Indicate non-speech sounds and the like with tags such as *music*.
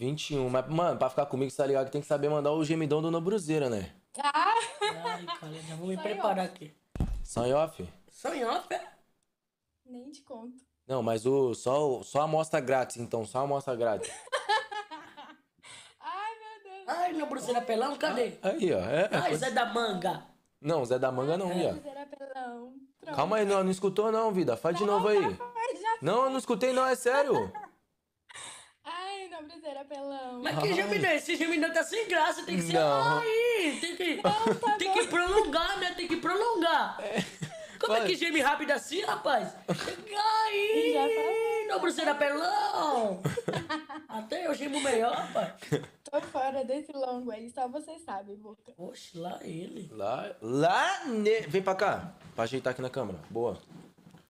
21. Mas, mano, pra ficar comigo, você tá ligado que tem que saber mandar o gemidão do Nobruzeira, né? Ah, Ai, cara, já vou me preparar aqui. Só em off? Só em off, é? nem te conto. Não, mas o, só, só a amostra grátis, então. Só a amostra grátis. *laughs* Ai, meu Deus. Ai, meu bruxeira pelão, cadê? Aí, ó. É, é Ai, Zé da Manga. Não, Zé da Manga não, apelão. Pronto. Calma aí, não, não escutou não, vida. Faz de novo aí. Não, eu não escutei não, é sério. Não. Mas que gemidão? Esse gemidão tá sem graça, tem que ser. Não. Ai, tem que, tá tem que prolongar, né? Tem que prolongar. Como é Vai. que geme rápido assim, rapaz? Ai, Já falei. não bruxeira pelão. Até eu gemo melhor, rapaz. Tô fora desse longo aí, só você sabe, Boca. Oxe, lá ele. Lá, lá, ne... Vem pra cá. Pra ajeitar aqui na câmera. Boa.